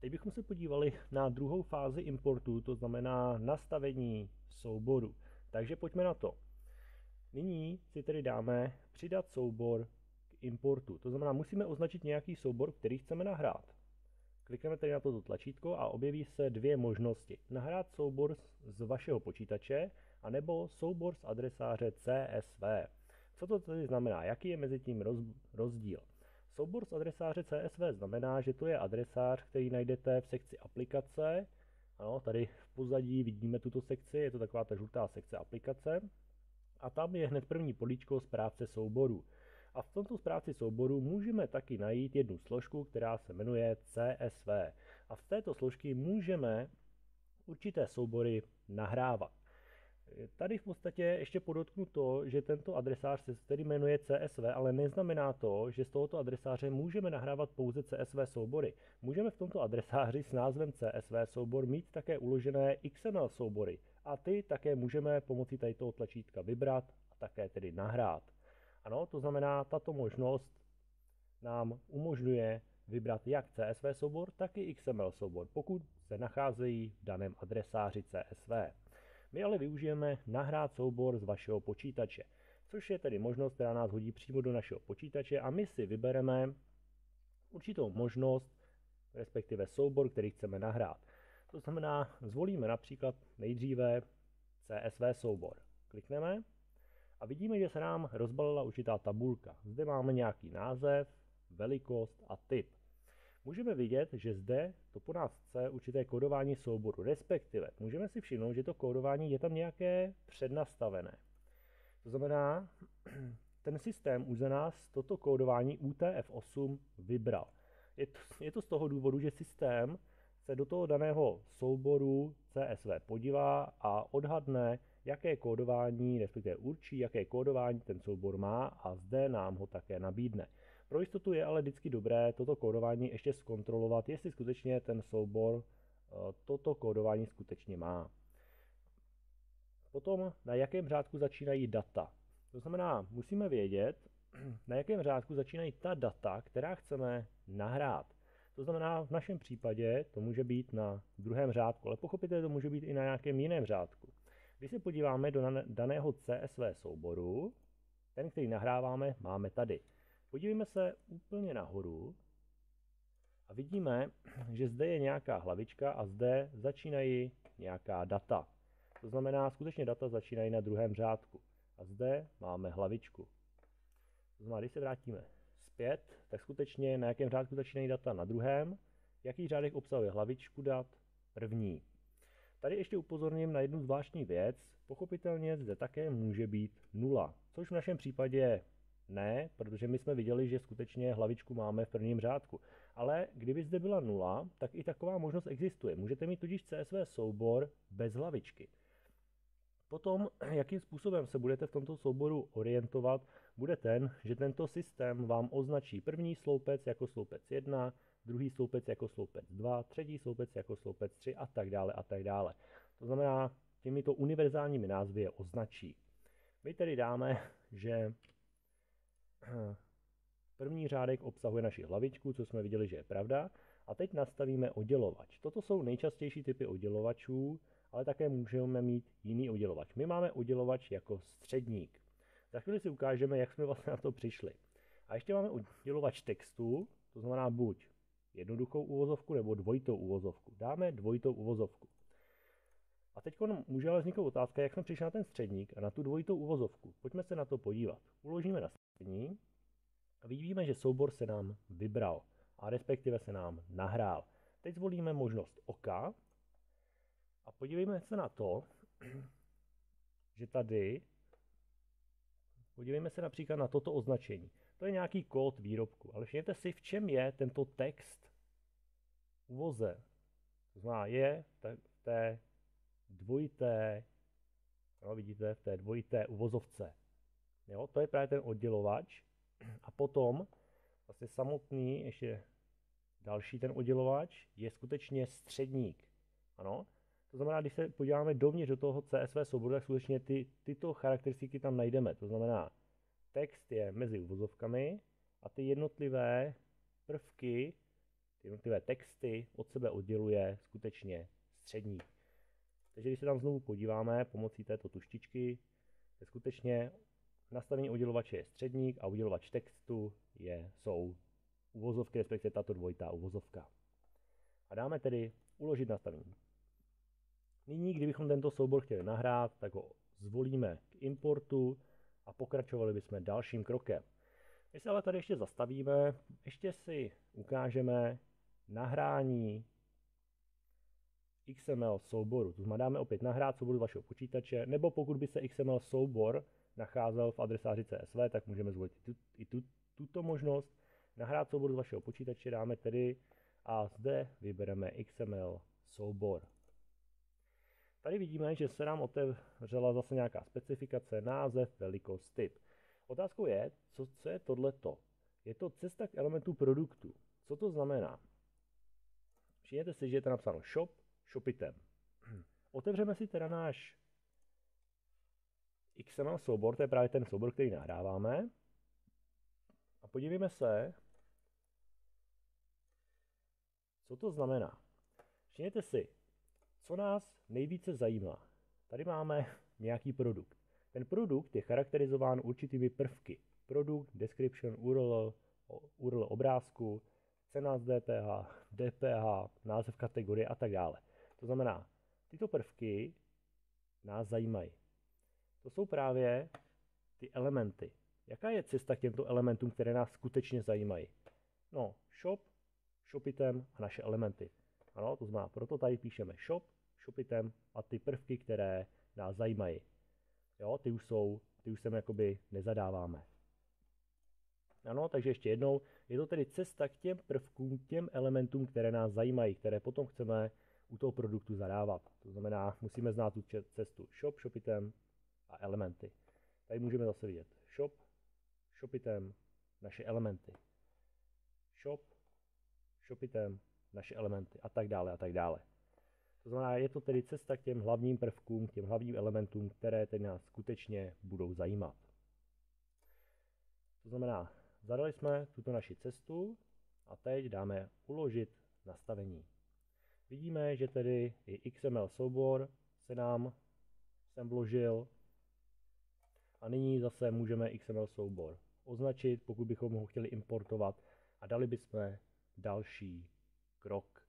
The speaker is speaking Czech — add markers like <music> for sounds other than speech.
Teď bychom se podívali na druhou fázi importu, to znamená nastavení souboru. Takže pojďme na to. Nyní si tedy dáme přidat soubor k importu. To znamená, musíme označit nějaký soubor, který chceme nahrát. Klikneme tedy na toto tlačítko a objeví se dvě možnosti. Nahrát soubor z vašeho počítače anebo soubor z adresáře CSV. Co to tedy znamená? Jaký je mezi tím rozdíl? Soubor z adresáře CSV znamená, že to je adresář, který najdete v sekci aplikace. Ano, tady v pozadí vidíme tuto sekci, je to taková ta žlutá sekce aplikace. A tam je hned první políčko správce souboru. A v tomto správci souboru můžeme taky najít jednu složku, která se jmenuje CSV. A v této složky můžeme určité soubory nahrávat. Tady v podstatě ještě podotknu to, že tento adresář se tedy jmenuje CSV, ale neznamená to, že z tohoto adresáře můžeme nahrávat pouze CSV soubory. Můžeme v tomto adresáři s názvem CSV soubor mít také uložené XML soubory a ty také můžeme pomocí tady toho tlačítka vybrat a také tedy nahrát. Ano, to znamená, tato možnost nám umožňuje vybrat jak CSV soubor, tak i XML soubor, pokud se nacházejí v daném adresáři CSV. My ale využijeme nahrát soubor z vašeho počítače, což je tedy možnost, která nás hodí přímo do našeho počítače a my si vybereme určitou možnost, respektive soubor, který chceme nahrát. To znamená, zvolíme například nejdříve CSV soubor. Klikneme a vidíme, že se nám rozbalila určitá tabulka. Zde máme nějaký název, velikost a typ můžeme vidět, že zde to po nás chce určité kódování souboru, respektive můžeme si všimnout, že to kódování je tam nějaké přednastavené. To znamená, <clears throat> ten systém už za nás toto kódování UTF-8 vybral. Je to, je to z toho důvodu, že systém se do toho daného souboru CSV podívá a odhadne, jaké kódování, respektive určí, jaké kódování ten soubor má a zde nám ho také nabídne. Pro jistotu je ale vždycky dobré toto kódování ještě zkontrolovat, jestli skutečně ten soubor eh, toto kódování skutečně má. Potom, na jakém řádku začínají data. To znamená, musíme vědět, <clears throat> na jakém řádku začínají ta data, která chceme nahrát. To znamená, v našem případě to může být na druhém řádku, ale pochopitelně to může být i na nějakém jiném řádku. Když se podíváme do daného CSV souboru, ten, který nahráváme, máme tady. Podívejme se úplně nahoru a vidíme, že zde je nějaká hlavička a zde začínají nějaká data. To znamená, skutečně data začínají na druhém řádku. A zde máme hlavičku. To znamená, když se vrátíme zpět, tak skutečně na jakém řádku začínají data na druhém, jaký řádek obsahuje hlavičku dat, první. Tady ještě upozorním na jednu zvláštní věc. Pochopitelně zde také může být nula, což v našem případě ne, protože my jsme viděli, že skutečně hlavičku máme v prvním řádku. Ale kdyby zde byla nula, tak i taková možnost existuje. Můžete mít tudíž CSV soubor bez hlavičky. Potom, <clears throat> jakým způsobem se budete v tomto souboru orientovat, bude ten, že tento systém vám označí první sloupec jako sloupec 1, druhý sloupec jako sloupec 2, třetí sloupec jako sloupec 3 a tak dále a tak dále. To znamená, těmito univerzálními názvy je označí. My tedy dáme, že První řádek obsahuje naši hlavičku, co jsme viděli, že je pravda. A teď nastavíme oddělovač. Toto jsou nejčastější typy oddělovačů, ale také můžeme mít jiný oddělovač. My máme oddělovač jako středník. Za chvíli si ukážeme, jak jsme vlastně na to přišli. A ještě máme oddělovač textu, to znamená buď jednoduchou uvozovku nebo dvojitou uvozovku. Dáme dvojitou uvozovku. A teď může ale vzniknout otázka, jak jsme přišli na ten středník a na tu dvojitou uvozovku. Pojďme se na to podívat. Uložíme na střední a vidíme, že soubor se nám vybral a respektive se nám nahrál. Teď zvolíme možnost oka a podívejme se na to, <clears throat> že tady, podívejme se například na toto označení. To je nějaký kód výrobku, ale všimněte si, v čem je tento text uvoze. To znamená, je v té dvojité, no vidíte, v té dvojité uvozovce. Jo, to je právě ten oddělovač. A potom vlastně samotný, ještě další ten oddělovač, je skutečně středník. Ano? To znamená, když se podíváme dovnitř do toho CSV souboru, tak skutečně ty, tyto charakteristiky tam najdeme. To znamená, text je mezi uvozovkami a ty jednotlivé prvky ty jednotlivé texty od sebe odděluje skutečně středník. Takže když se tam znovu podíváme pomocí této tuštičky, je skutečně nastavení oddělovače je středník a oddělovač textu je, jsou uvozovky, respektive tato dvojitá uvozovka. A dáme tedy uložit nastavení. Nyní, kdybychom tento soubor chtěli nahrát, tak ho zvolíme k importu a pokračovali bychom dalším krokem. My se ale tady ještě zastavíme, ještě si ukážeme nahrání XML souboru. To znamená, dáme opět nahrát soubor z vašeho počítače, nebo pokud by se XML soubor nacházel v adresáři CSV, tak můžeme zvolit i, tu, i tu, tuto možnost. Nahrát soubor z vašeho počítače dáme tedy a zde vybereme XML soubor. Tady vidíme, že se nám otevřela zase nějaká specifikace, název, velikost, typ. Otázkou je, co, co je tohleto. Je to cesta k elementu produktu. Co to znamená? Všimněte si, že je to napsáno shop, shopitem. <clears throat> Otevřeme si teda náš XML soubor, to je právě ten soubor, který nahráváme. A podívejme se, co to znamená. Všimněte si, co nás nejvíce zajímá. Tady máme <laughs> nějaký produkt. Ten produkt je charakterizován určitými prvky. Produkt, description, URL, URL obrázku, cena z DPH, DPH, název kategorie a tak dále. To znamená, tyto prvky nás zajímají. To jsou právě ty elementy. Jaká je cesta k těmto elementům, které nás skutečně zajímají? No, shop, shopitem a naše elementy. Ano, to znamená, proto tady píšeme shop, shopitem a ty prvky, které nás zajímají. Jo, ty už jsou, ty už sem jakoby nezadáváme. Ano, takže ještě jednou, je to tedy cesta k těm prvkům, těm elementům, které nás zajímají, které potom chceme u toho produktu zadávat. To znamená, musíme znát tu cestu shop, shopitem a elementy. Tady můžeme zase vidět shop, shopitem, naše elementy. Shop, shopitem, naše elementy a tak dále a tak dále. To znamená, je to tedy cesta k těm hlavním prvkům, k těm hlavním elementům, které teď nás skutečně budou zajímat. To znamená, zadali jsme tuto naši cestu a teď dáme uložit nastavení. Vidíme, že tedy i XML soubor se nám sem vložil a nyní zase můžeme XML soubor označit, pokud bychom ho chtěli importovat a dali bychom další krok.